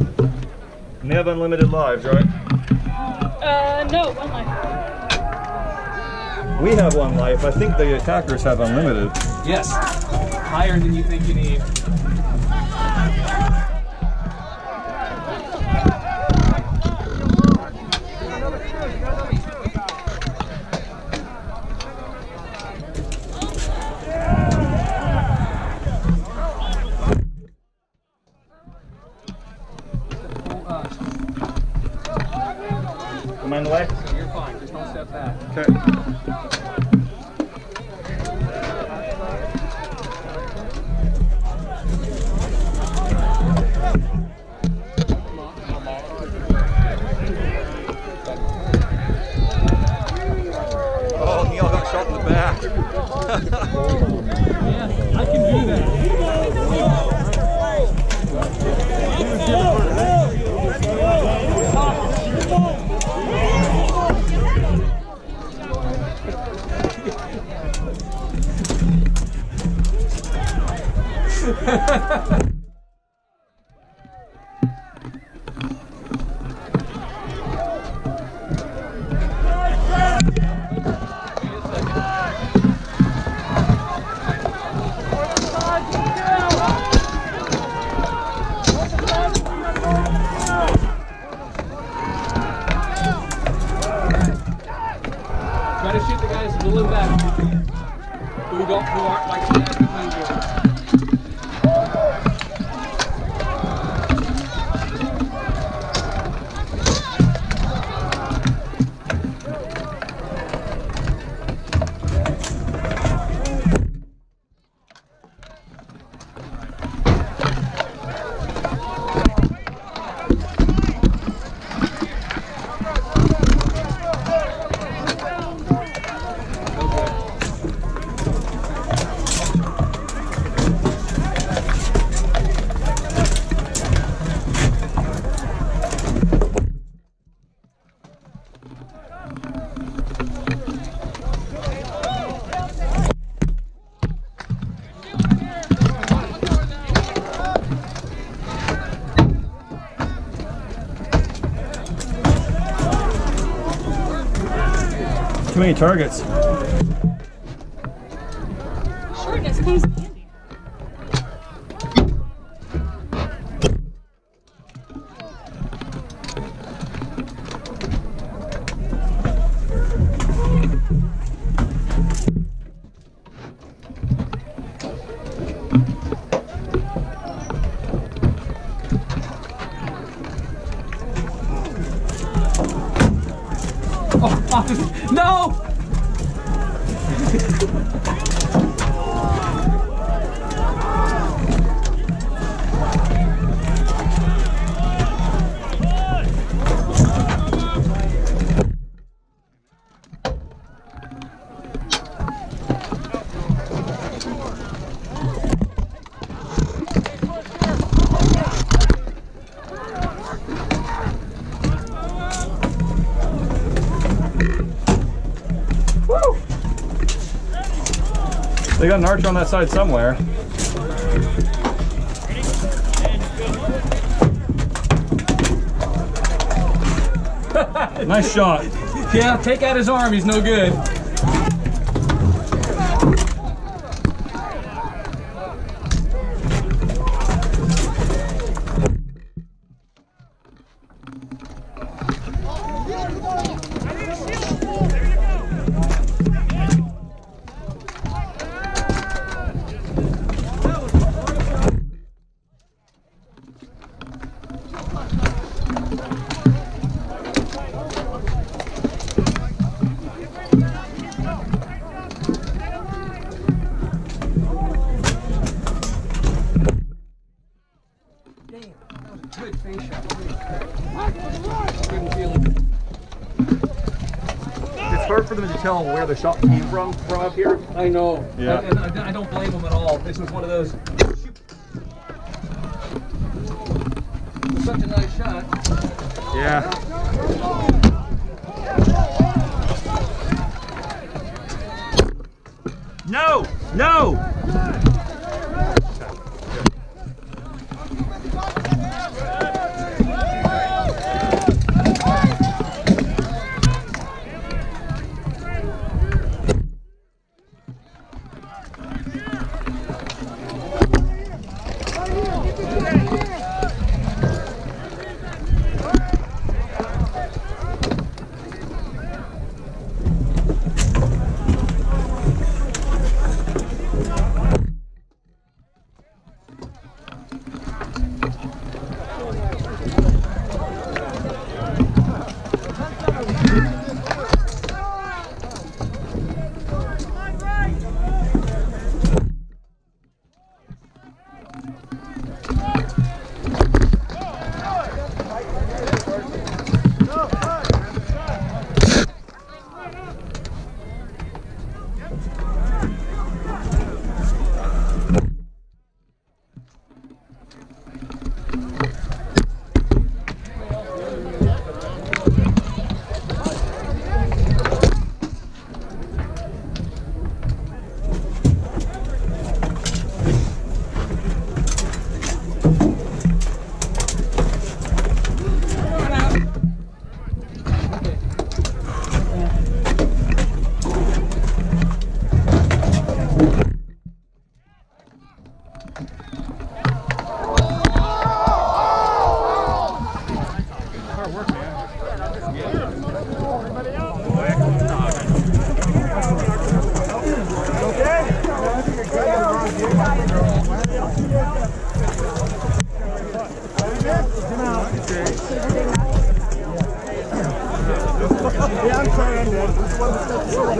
And they have unlimited lives, right? Uh, no, one life. We have one life. I think the attackers have unlimited. Yes. Higher than you think you need. Am I in the way? You're fine. Just don't step back. Okay. Oh, Neil got shot in the back. Try to shoot the guys little back. Who don't, who aren't like standing many targets. Oh, officer. No! They got an archer on that side somewhere. nice shot. Yeah, take out his arm. He's no. Good tell where the shot came from from up here. I know. Yeah. And I, I don't blame them at all. This was one of those. Such a nice shot. Yeah. No! No!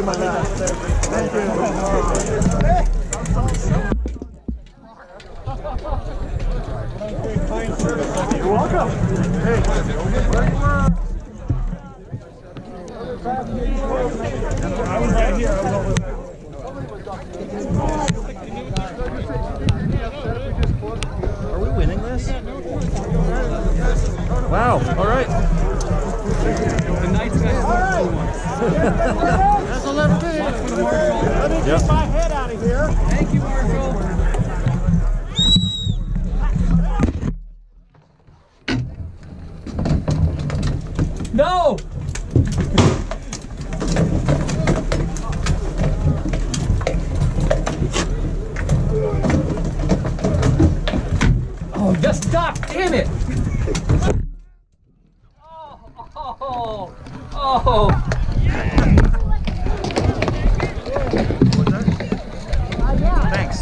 Are we winning this? Wow. All right. The Knights guys Let Yep. get my head out of here. Thank you, Marshall. No! Oh, just stop! Damn it! Oh, oh, oh.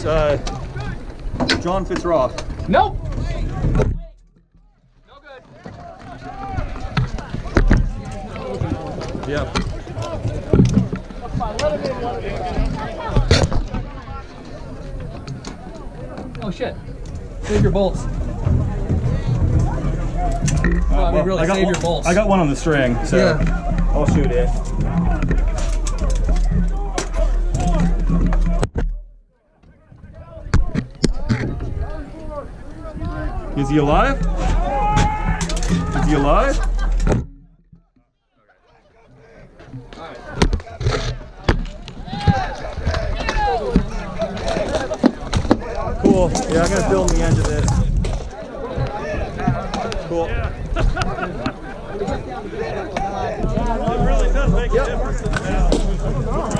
Uh, John Fitzroth. Nope. No good. Yep. Oh shit. Save your bolts. Well, I mean, really, I got save one, your bolts. I got one on the string, so Yeah. I'll shoot it. Is he alive? Is he alive? Cool. Yeah, I'm gonna film the end of this. Cool. It really does make a difference in the